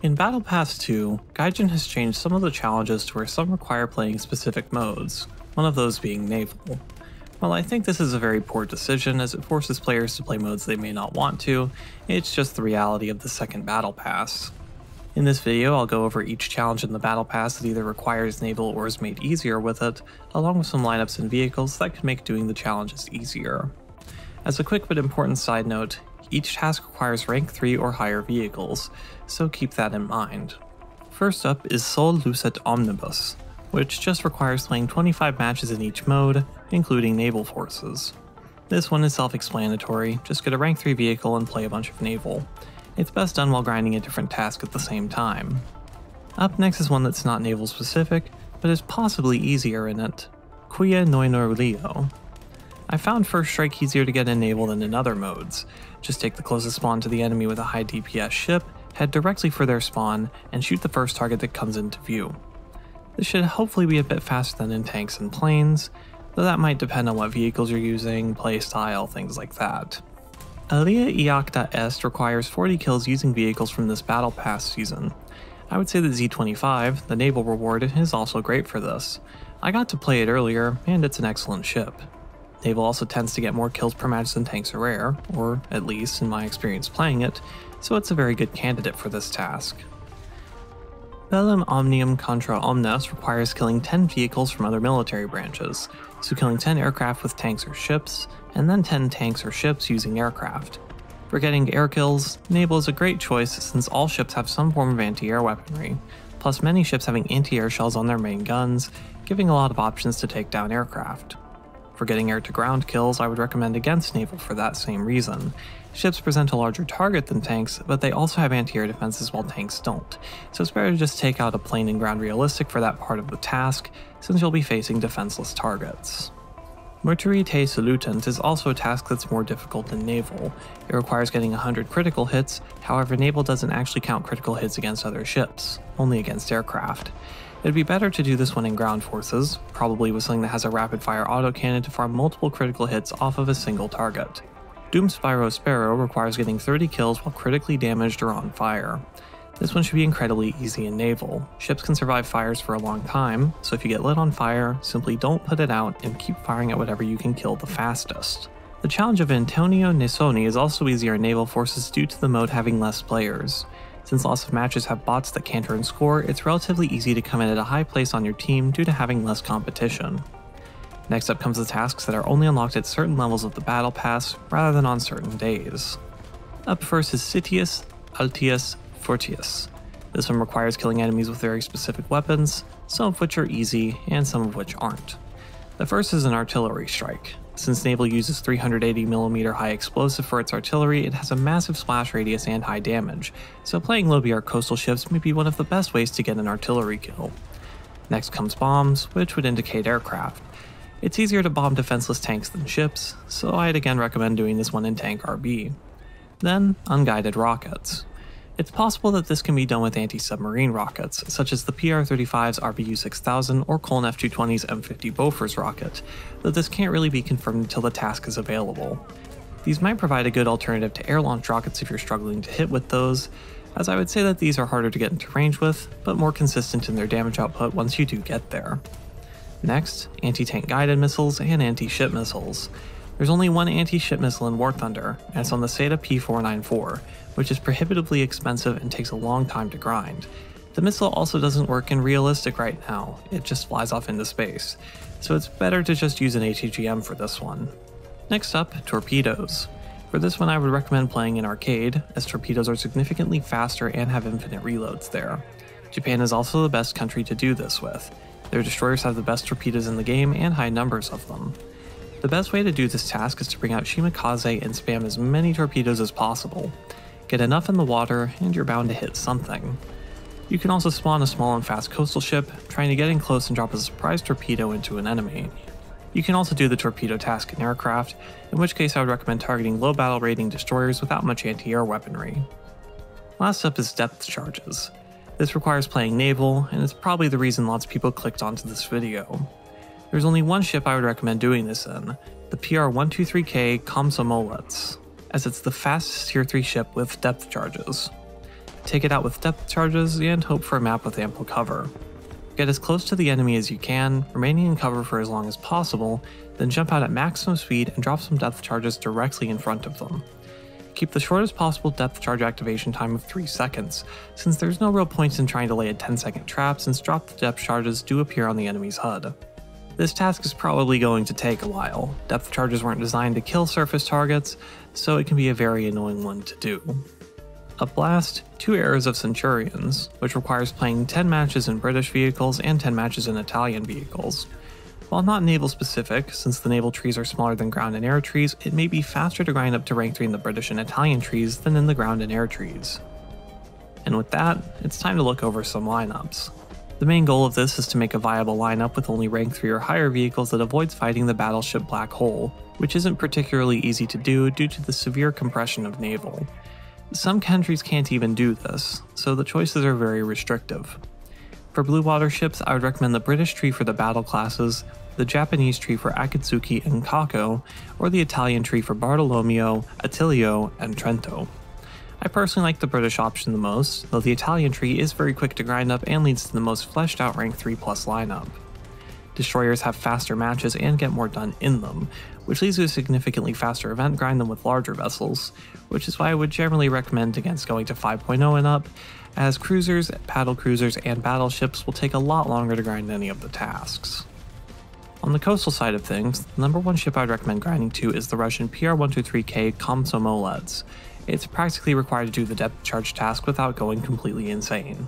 In Battle Pass 2, Gaijin has changed some of the challenges to where some require playing specific modes, one of those being Naval. While I think this is a very poor decision as it forces players to play modes they may not want to, it's just the reality of the second Battle Pass. In this video, I'll go over each challenge in the Battle Pass that either requires Naval or is made easier with it, along with some lineups and vehicles that could make doing the challenges easier. As a quick but important side note, each task requires rank 3 or higher vehicles, so keep that in mind. First up is Sol Lucet Omnibus, which just requires playing 25 matches in each mode, including naval forces. This one is self-explanatory, just get a rank 3 vehicle and play a bunch of naval. It's best done while grinding a different task at the same time. Up next is one that's not naval specific, but is possibly easier in it, Kuya Noinor Leo. I found First Strike easier to get naval than in other modes. Just take the closest spawn to the enemy with a high DPS ship, head directly for their spawn, and shoot the first target that comes into view. This should hopefully be a bit faster than in tanks and planes, though that might depend on what vehicles you're using, playstyle, things like that. Alea Iacta Est requires 40 kills using vehicles from this Battle Pass season. I would say that Z25, the naval reward, is also great for this. I got to play it earlier, and it's an excellent ship. Naval also tends to get more kills per match than tanks are rare, or at least in my experience playing it, so it's a very good candidate for this task. Bellum Omnium Contra Omnes requires killing 10 vehicles from other military branches, so killing 10 aircraft with tanks or ships, and then 10 tanks or ships using aircraft. For getting air kills, Naval is a great choice since all ships have some form of anti-air weaponry, plus many ships having anti-air shells on their main guns, giving a lot of options to take down aircraft. For getting air to ground kills, I would recommend against naval for that same reason. Ships present a larger target than tanks, but they also have anti-air defenses while tanks don't, so it's better to just take out a plane and ground realistic for that part of the task, since you'll be facing defenseless targets. Mortuite Salutant is also a task that's more difficult than Naval. It requires getting 100 critical hits, however Naval doesn't actually count critical hits against other ships, only against aircraft. It'd be better to do this one in ground forces, probably with something that has a rapid fire autocannon to farm multiple critical hits off of a single target. Dum Spiro Spero requires getting 30 kills while critically damaged or on fire. This one should be incredibly easy in naval. Ships can survive fires for a long time, so if you get lit on fire, simply don't put it out and keep firing at whatever you can kill the fastest. The challenge of Antonio Nesoni is also easier in naval forces due to the mode having less players. Since lots of matches have bots that canter and score, it's relatively easy to come in at a high place on your team due to having less competition. Next up comes the tasks that are only unlocked at certain levels of the battle pass, rather than on certain days. Up first is Citius, Altius, Fortius. This one requires killing enemies with very specific weapons, some of which are easy and some of which aren't. The first is an artillery strike. Since Naval uses 380mm high explosive for its artillery, it has a massive splash radius and high damage, so playing low BR coastal ships may be one of the best ways to get an artillery kill. Next comes bombs, which would indicate aircraft. It's easier to bomb defenseless tanks than ships, so I'd again recommend doing this one in Tank RB. Then, unguided rockets. It's possible that this can be done with anti-submarine rockets, such as the PR-35's RBU-6000 or Köln F-220's M50 Bofors rocket, though this can't really be confirmed until the task is available. These might provide a good alternative to air-launched rockets if you're struggling to hit with those, as I would say that these are harder to get into range with, but more consistent in their damage output once you do get there. Next, anti-tank guided missiles and anti-ship missiles. There's only one anti-ship missile in War Thunder, and it's on the Saetta P494, which is prohibitively expensive and takes a long time to grind. The missile also doesn't work in realistic right now, it just flies off into space, so it's better to just use an ATGM for this one. Next up, torpedoes. For this one I would recommend playing in arcade, as torpedoes are significantly faster and have infinite reloads there. Japan is also the best country to do this with. Their destroyers have the best torpedoes in the game and high numbers of them. The best way to do this task is to bring out Shimakaze and spam as many torpedoes as possible. Get enough in the water, and you're bound to hit something. You can also spawn a small and fast coastal ship, trying to get in close and drop a surprise torpedo into an enemy. You can also do the torpedo task in aircraft, in which case I would recommend targeting low battle rating destroyers without much anti-air weaponry. Last up is depth charges. This requires playing naval, and it's probably the reason lots of people clicked onto this video. There's only one ship I would recommend doing this in, the PR-123K Komsomolets, as it's the fastest tier 3 ship with depth charges. take it out with depth charges, and hope for a map with ample cover. Get as close to the enemy as you can, remaining in cover for as long as possible, then jump out at maximum speed and drop some depth charges directly in front of them. Keep the shortest possible depth charge activation time of 3 seconds, since there's no real point in trying to lay a 10 second trap since drop depth charges do appear on the enemy's HUD. This task is probably going to take a while. Depth charges weren't designed to kill surface targets, so it can be a very annoying one to do. A blast, two eras of Centurions, which requires playing 10 matches in British vehicles and 10 matches in Italian vehicles. While not naval specific, since the naval trees are smaller than ground and air trees, it may be faster to grind up to rank 3 in the British and Italian trees than in the ground and air trees. And with that, it's time to look over some lineups. The main goal of this is to make a viable lineup with only rank 3 or higher vehicles that avoids fighting the battleship black hole, which isn't particularly easy to do due to the severe compression of naval. Some countries can't even do this, so the choices are very restrictive. For blue water ships, I would recommend the British tree for the battle classes, the Japanese tree for Akatsuki and Kako, or the Italian tree for Bartolomeo, Attilio, and Trento. I personally like the British option the most, though the Italian tree is very quick to grind up and leads to the most fleshed out rank 3 plus lineup. Destroyers have faster matches and get more done in them, which leads to a significantly faster event grind than with larger vessels, which is why I would generally recommend against going to 5.0 and up, as cruisers, battle cruisers, and battleships will take a lot longer to grind any of the tasks. On the coastal side of things, the number one ship I'd recommend grinding to is the Russian PR-123K Komsomolets. It's practically required to do the depth charge task without going completely insane.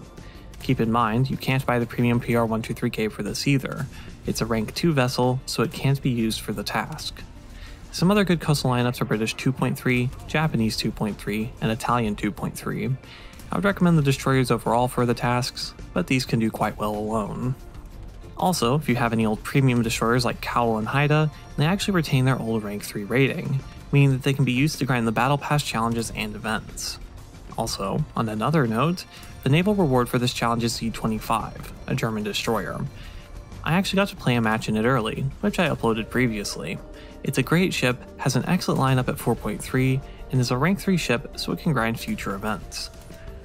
Keep in mind, you can't buy the premium PR123K for this either. It's a rank 2 vessel, so it can't be used for the task. Some other good coastal lineups are British 2.3, Japanese 2.3, and Italian 2.3. I would recommend the destroyers overall for the tasks, but these can do quite well alone. Also, if you have any old premium destroyers like Cowell and Haida, they actually retain their old rank 3 rating, meaning that they can be used to grind the Battle Pass challenges and events. Also, on another note, the naval reward for this challenge is Z-25, a German destroyer. I actually got to play a match in it early, which I uploaded previously. It's a great ship, has an excellent lineup at 4.3, and is a rank 3 ship so it can grind future events.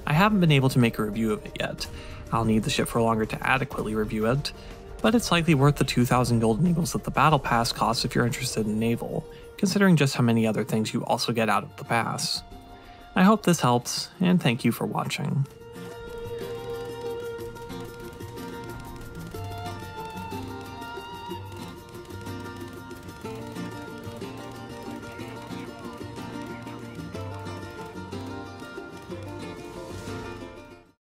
I haven't been able to make a review of it yet. I'll need the ship for longer to adequately review it, but it's likely worth the 2000 golden eagles that the battle pass costs if you're interested in naval, considering just how many other things you also get out of the pass. I hope this helps, and thank you for watching.